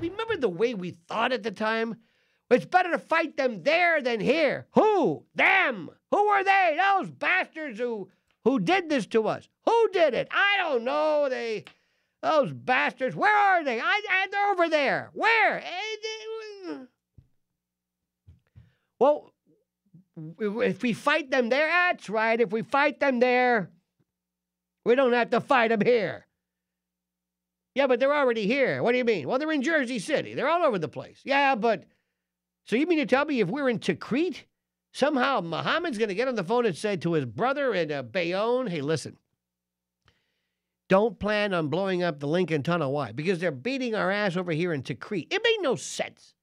remember the way we thought at the time? It's better to fight them there than here. Who? Them. Who are they? Those bastards who who did this to us. Who did it? I don't know. They those bastards. Where are they? I, I they're over there. Where? Eh, well, if we fight them there, that's right. If we fight them there, we don't have to fight them here. Yeah, but they're already here. What do you mean? Well, they're in Jersey City. They're all over the place. Yeah, but so you mean to tell me if we're in Tikrit, somehow Muhammad's going to get on the phone and say to his brother in uh, Bayonne, hey, listen, don't plan on blowing up the Lincoln Tunnel. Why? Because they're beating our ass over here in Tikrit. It made no sense.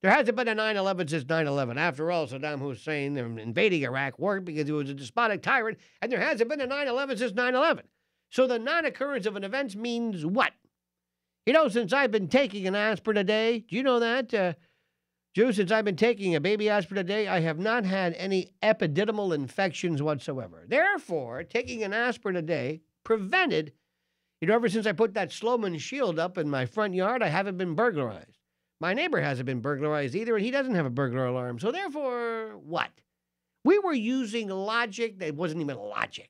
There hasn't been a 9 11 since 9 11. After all, Saddam Hussein invading Iraq worked because he was a despotic tyrant, and there hasn't been a 9 11 since 9 11. So the non occurrence of an event means what? You know, since I've been taking an aspirin a day, do you know that? Uh, Drew, since I've been taking a baby aspirin a day, I have not had any epididymal infections whatsoever. Therefore, taking an aspirin a day prevented, you know, ever since I put that Slomin shield up in my front yard, I haven't been burglarized. My neighbor hasn't been burglarized either, and he doesn't have a burglar alarm. So, therefore, what? We were using logic that wasn't even logic.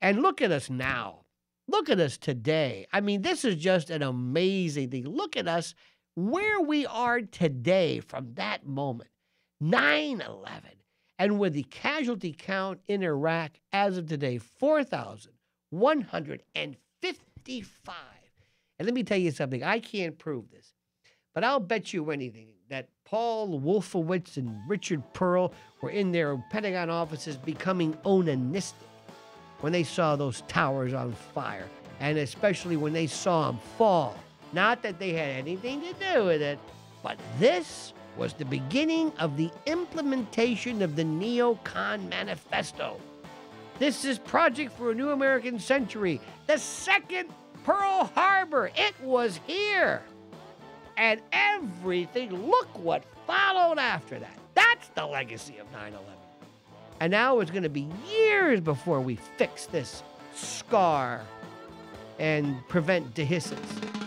And look at us now. Look at us today. I mean, this is just an amazing thing. Look at us where we are today from that moment 9 11. And with the casualty count in Iraq as of today, 4,155. And let me tell you something, I can't prove this. But I'll bet you anything that Paul Wolfowitz and Richard Perle were in their Pentagon offices becoming onanistic when they saw those towers on fire, and especially when they saw them fall. Not that they had anything to do with it, but this was the beginning of the implementation of the Neocon Manifesto. This is Project for a New American Century, the second Pearl Harbor. It was here and everything. Look what followed after that. That's the legacy of 9 11. And now it's going to be years before we fix this scar and prevent dehiscence.